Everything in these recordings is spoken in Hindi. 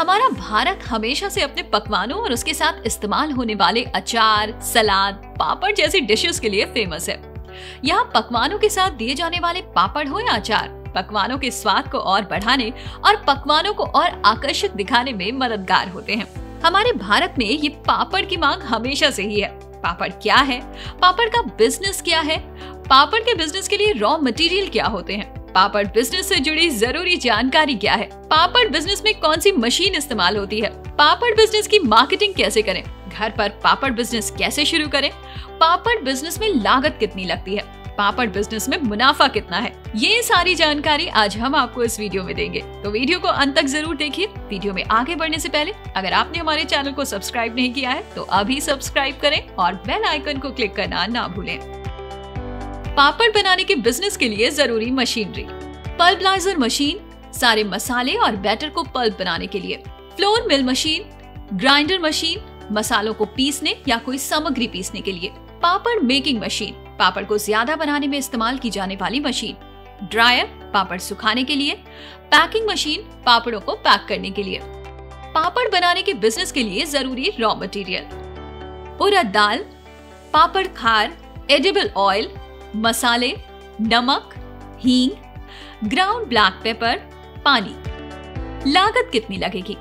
हमारा भारत हमेशा से अपने पकवानों और उसके साथ इस्तेमाल होने वाले अचार, सलाद, पापड़ जैसी डिशेस के लिए फ़ेमस है। यहाँ पकवानों के साथ दिए जाने वाले पापड़ हो या अचार, पकवानों के स्वाद को और बढ़ाने और पकवानों को और आकर्षक दिखाने में मददगार होते हैं। हमारे भारत में ये पापड़ की मांग हमेशा से ही है। पापड़ क्या है? पापड़ का बिज़नेस क्या है? पापड़ के बिज़नेस के लिए रॉ मटेरियल क्या होते हैं? पापड़ बिज़नेस से जुड़ी ज़रूरी जानकारी क्या है? पापड़ बिज़नेस में कौन सी मशीन इस्तेमाल होती है? पापड़ बिज़नेस की मार्केटिंग कैसे करें? घर पर पापड़ बिज़नेस कैसे शुरू करें? पापड़ बिज़नेस में लागत कितनी लगती है? पापड़ बिज़नेस में मुनाफा कितना है? ये सारी जानकारी आज हम आपको इस वीडियो में देंगे। तो वीडियो को अंत तक ज़रूर देखिए। वीडियो में आगे बढ़ने से पहले, अगर आपने हमारे चैनल को सब्सक्राइब नहीं किया है तो अभी सब्सक्राइब करें और बेल आइकन को क्लिक करना ना भूलें। पापड़ बनाने के बिज़नेस के लिए ज़रूरी मशीनरी पल्बलाइजर मशीन सारे मसाले और बैटर को पल्प बनाने के लिए। Flour mill machine grinder machine मसालों को पीसने या कोई सामग्री पीसने के लिए। पापड़ मेकिंग मशीन पापड़ को ज़्यादा बनाने में इस्तेमाल की जाने वाली मशीन ड्रायर पापड़ सुखाने के लिए। पैकिंग मशीन पापड़ों को पैक करने के लिए। पापड़ बनाने के बिज़नेस के लिए ज़रूरी रॉ मटेरियल उड़द दाल, पापड़ खार एडिबल ऑयल मसाले, नमक, हींग ग्राउंड ब्लैक पेपर पानी। लागत कितनी लगेगी?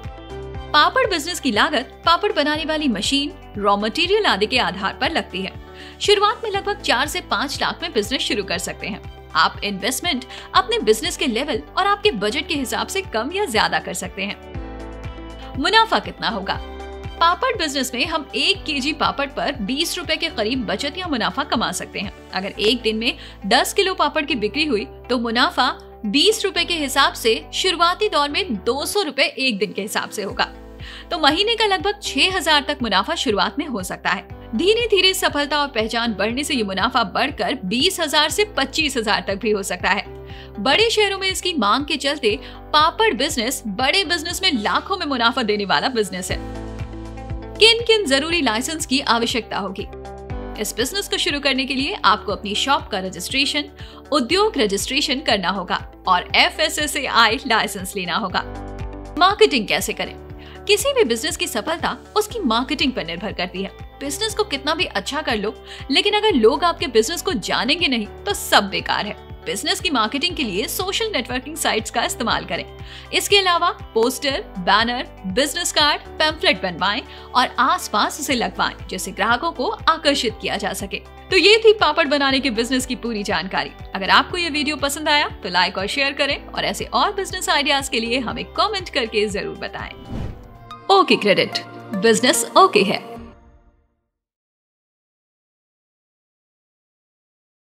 पापड़ बिज़नेस की लागत पापड़ बनाने वाली मशीन रॉ मटेरियल आदि के आधार पर लगती है। शुरुआत में लगभग चार से पाँच लाख में बिज़नेस शुरू कर सकते हैं। आप इन्वेस्टमेंट अपने बिज़नेस के लेवल और आपके बजट के हिसाब से कम या ज़्यादा कर सकते हैं। मुनाफा कितना होगा? पापड़ बिज़नेस में हम एक के जी पापड़ पर बीस रूपए के करीब बचत या मुनाफा कमा सकते हैं। अगर एक दिन में दस किलो पापड़ की बिक्री हुई तो मुनाफा बीस रूपए के हिसाब से शुरुआती दौर में दो सौ रूपए एक दिन के हिसाब से होगा। तो महीने का लगभग छह हज़ार तक मुनाफा शुरुआत में हो सकता है। धीरे धीरे सफलता और पहचान बढ़ने से ये मुनाफा बढ़कर बीस हज़ार से पच्चीस हज़ार तक भी हो सकता है। बड़े शहरों में इसकी मांग के चलते पापड़ बिज़नेस बड़े बिज़नेस में लाखों में मुनाफा देने वाला बिज़नेस है। किन किन ज़रूरी लाइसेंस की आवश्यकता होगी? इस बिज़नेस को शुरू करने के लिए आपको अपनी शॉप का रजिस्ट्रेशन उद्योग रजिस्ट्रेशन करना होगा और एफ़ लाइसेंस लेना होगा। मार्केटिंग कैसे करें? किसी भी बिज़नेस की सफलता उसकी मार्केटिंग पर निर्भर करती है। बिज़नेस को कितना भी अच्छा कर लो, लेकिन अगर लोग आपके बिज़नेस को जानेंगे नहीं तो सब बेकार है। बिज़नेस की मार्केटिंग के लिए सोशल नेटवर्किंग साइट्स का इस्तेमाल करें। इसके अलावा poster banner business card pamphlet बनवाएँ और आसपास उसे लगवाएँ, जिससे ग्राहकों को आकर्षित किया जा सके। तो ये थी पापड़ बनाने के बिज़नेस की पूरी जानकारी। अगर आपको ये वीडियो पसंद आया तो लाइक और शेयर करें और ऐसे और बिज़नेस आइडियाज़ के लिए हमें कमेंट करके ज़रूर बताएँ। ओके क्रेडिट बिज़नेस ओके है।